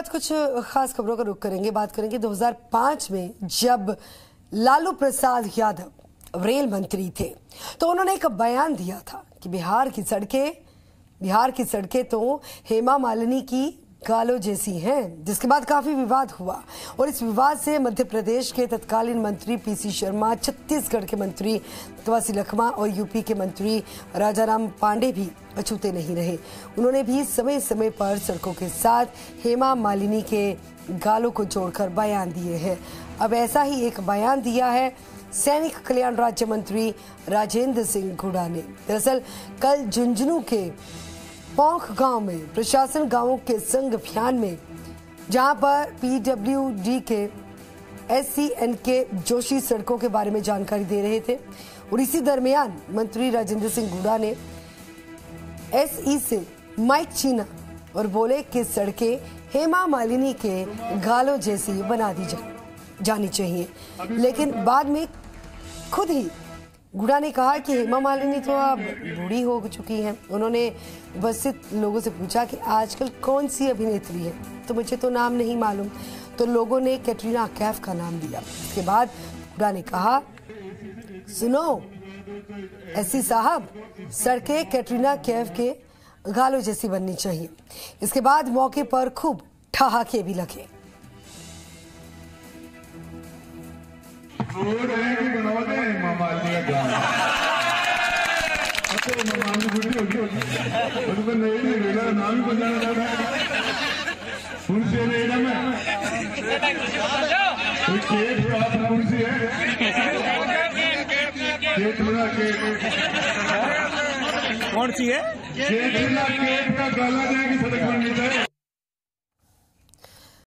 बाद कुछ खास खबरों का रुख करेंगे, बात करेंगे 2005 में जब लालू प्रसाद यादव रेल मंत्री थे। तो उन्होंने एक बयान दिया था कि बिहार की सड़कें, बिहार की सड़कें तो हेमा मालिनी की गालो जैसी हैं, जिसके बाद काफ़ी विवाद हुआ। और इस विवाद से मध्य प्रदेश के तत्कालीन मंत्री पीसी शर्मा, छत्तीसगढ़ के मंत्री कवासी लखमा और यूपी के मंत्री राजाराम पांडे भी अछूते नहीं रहे। उन्होंने भी समय समय पर सड़कों के साथ हेमा मालिनी के गालों को जोड़कर बयान दिए हैं। अब ऐसा ही एक बयान दिया है सैनिक कल्याण राज्य मंत्री राजेंद्र सिंह गुड़ा ने। दरअसल, कल झुंझुनू के पौख गाँव में प्रशासन गाँवों के संघ अभियान में जहाँ पर पीडब्ल्यूडी के एससीएन के जोशी सड़कों के बारे में जानकारी दे रहे थे। और इसी दरमियान मंत्री राजेंद्र सिंह गुड़ा ने एसई से माइक छीना और बोले कि सड़कें हेमा मालिनी के गालों जैसी बना दी जा, जानी चाहिए। लेकिन बाद में खुद ही गुड़ा ने कहा कि हेमा मालिनी तो अब बूढ़ी हो चुकी हैं। उन्होंने उपस्थित लोगों से पूछा कि आजकल कौन सी अभिनेत्री है? तो मुझे तो नाम नहीं मालूम। तो लोगों ने कैटरीना कैफ का नाम दिया। इसके बाद गुड़ा ने कहा, सुनो, ऐसी साहब, सड़कें कैटरीना कैफ के गालों जैसी बननी चाहिए। इसके बाद मौके पर खूब ठहाके भी लगे। का गाँव अच्छा मामाली बुढ़ी होगी और तो नहीं नहीं मेरा नाम ही बजाना था। सुन नहीं ना मैं। कोई केक प्राप्त कौन सी है? केक बना केक। कौन सी है? केक बना केक का गाला